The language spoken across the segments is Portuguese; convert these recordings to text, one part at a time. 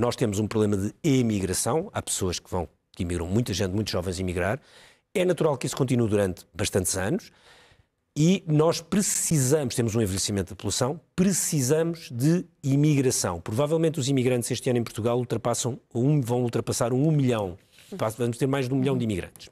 Nós temos um problema de emigração, há pessoas que vão, que muita gente, muitos jovens emigrar. É natural que isso continue durante bastantes anos e nós precisamos, temos um envelhecimento da população, precisamos de imigração. Provavelmente os imigrantes este ano em Portugal ultrapassam, um, vão ultrapassar um, um milhão. Vamos ter mais de um milhão de imigrantes.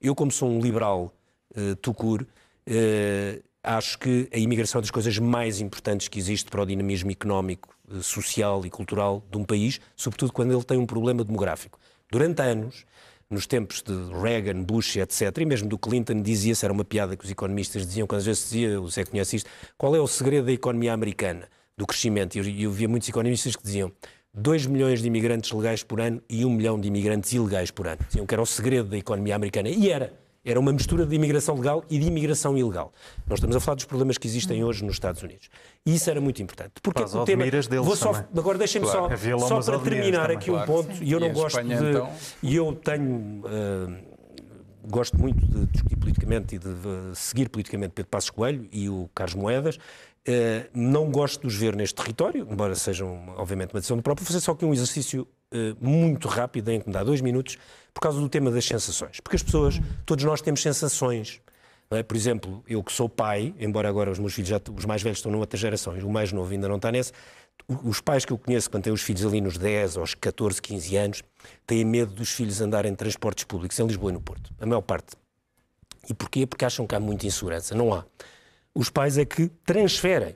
Eu, como sou um liberal uh, tucur, uh, acho que a imigração é das coisas mais importantes que existe para o dinamismo económico, uh, social e cultural de um país, sobretudo quando ele tem um problema demográfico. Durante anos, nos tempos de Reagan, Bush, etc., e mesmo do Clinton, dizia-se, era uma piada que os economistas diziam, quando às vezes dizia, Zé conhece isto, qual é o segredo da economia americana, do crescimento? E eu, eu via muitos economistas que diziam 2 milhões de imigrantes legais por ano e 1 milhão de imigrantes ilegais por ano. Diziam que era o segredo da economia americana. E era. Era uma mistura de imigração legal e de imigração ilegal. Nós estamos a falar dos problemas que existem hoje nos Estados Unidos. E isso era muito importante. Porque o tema. Vou só, agora deixem-me claro. só, só para terminar aqui um ponto, e eu não gosto Espanha, de. Então... E eu tenho. Uh, gosto muito de discutir politicamente e de seguir politicamente Pedro Passos Coelho e o Carlos Moedas. Uh, não gosto de os ver neste território, embora sejam, obviamente, uma decisão do próprio. Vou fazer só aqui um exercício muito rápido, em que me dá dois minutos, por causa do tema das sensações. Porque as pessoas, todos nós temos sensações. É? Por exemplo, eu que sou pai, embora agora os meus filhos, já, os mais velhos estão numa outra geração o mais novo ainda não está nessa, os pais que eu conheço, quando têm os filhos ali nos 10, aos 14, 15 anos, têm medo dos filhos andarem em transportes públicos em Lisboa e no Porto. A maior parte. E porquê? Porque acham que há muita insegurança. Não há. Os pais é que transferem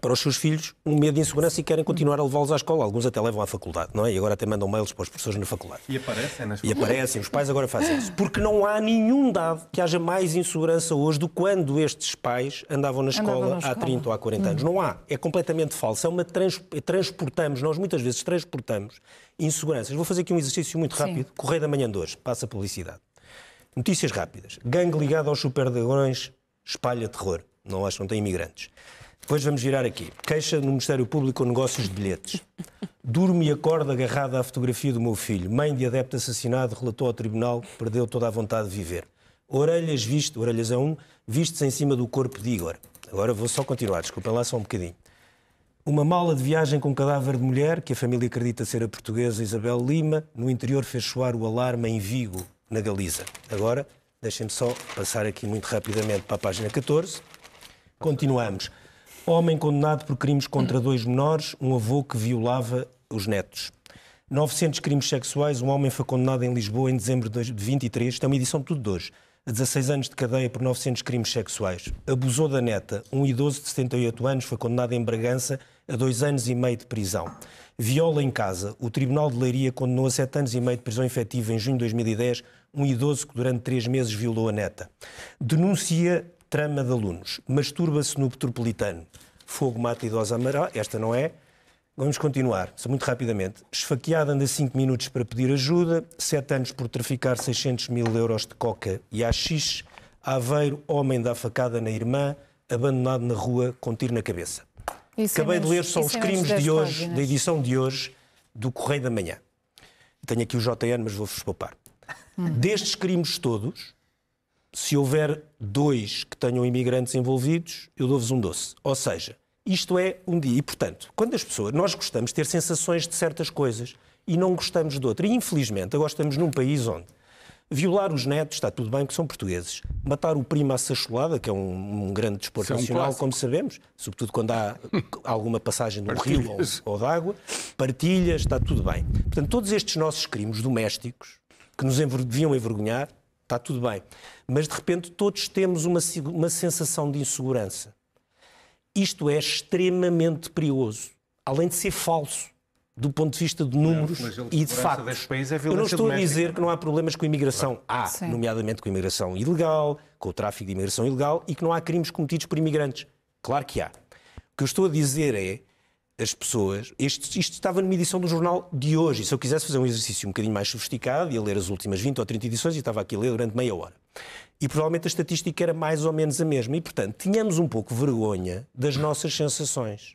para os seus filhos um medo de insegurança e querem continuar a levá-los à escola. Alguns até levam à faculdade, não é? E agora até mandam mails para os professores na faculdade. E aparecem nas E aparecem, os pais agora fazem isso. Porque não há nenhum dado que haja mais insegurança hoje do que quando estes pais andavam na escola, na há 30 ou há 40 anos. Não há. É completamente falso. É uma trans... transportamos, nós muitas vezes transportamos inseguranças. Vou fazer aqui um exercício muito rápido. Sim. Correio da manhã de hoje, passa a publicidade. Notícias rápidas. Gangue ligado aos superdragões espalha terror. Não acham, tem imigrantes. Depois vamos virar aqui. Queixa no Ministério Público com negócios de bilhetes. Durmo e acordo agarrada à fotografia do meu filho. Mãe de adepto assassinado relatou ao tribunal que perdeu toda a vontade de viver. Orelhas visto, orelhas a um, vistos em cima do corpo de Igor. Agora vou só continuar, desculpem lá só um bocadinho. Uma mala de viagem com cadáver de mulher, que a família acredita ser a portuguesa Isabel Lima, no interior fez soar o alarme em Vigo, na Galiza. Agora, deixem-me só passar aqui muito rapidamente para a página 14. Continuamos. Homem condenado por crimes contra dois menores, um avô que violava os netos. 900 crimes sexuais, um homem foi condenado em Lisboa em dezembro de 23, isto é uma edição de tudo de hoje, a 16 anos de cadeia por 900 crimes sexuais. Abusou da neta, um idoso de 78 anos foi condenado em Bragança a dois anos e meio de prisão. Viola em casa, o Tribunal de Leiria condenou a sete anos e meio de prisão efetiva em junho de 2010 um idoso que durante três meses violou a neta. Denuncia trama de alunos. Masturba-se no Petropolitano. Fogo mata idosa amarela. Esta não é. Vamos continuar, só muito rapidamente. Esfaqueado anda 5 minutos para pedir ajuda. 7 anos por traficar 600 mil euros de coca e haxixe. Aveiro, homem dá facada na irmã, abandonado na rua com tiro na cabeça. Isso Acabei é de ler só os é crimes de hoje, páginas. da edição de hoje do Correio da Manhã. Tenho aqui o JN, mas vou-vos poupar. Hum. Destes crimes todos, se houver dois que tenham imigrantes envolvidos, eu dou-vos um doce. Ou seja, isto é um dia. E, portanto, quando as pessoas. Nós gostamos de ter sensações de certas coisas e não gostamos de outra. E, infelizmente, agora estamos num país onde violar os netos, está tudo bem, que são portugueses. Matar o primo à sacholada, que é um, um grande desporto é um nacional, como sabemos, sobretudo quando há alguma passagem do rio ou, ou de água. Partilhas, está tudo bem. Portanto, todos estes nossos crimes domésticos, que nos deviam envergonhar, está tudo bem. Mas de repente todos temos uma, uma sensação de insegurança. Isto é extremamente perigoso, além de ser falso do ponto de vista de números não, e de factos. É Eu não estou a dizer que não há problemas com a imigração. Há, Sim. nomeadamente com a imigração ilegal, com o tráfico de imigração ilegal e que não há crimes cometidos por imigrantes. Claro que há. O que eu estou a dizer é as pessoas. Isto, isto, estava numa edição do jornal de hoje. E se eu quisesse fazer um exercício um bocadinho mais sofisticado, ia ler as últimas 20 ou 30 edições e estava aqui a ler durante meia hora. E provavelmente a estatística era mais ou menos a mesma. E, portanto, tínhamos um pouco vergonha das nossas sensações.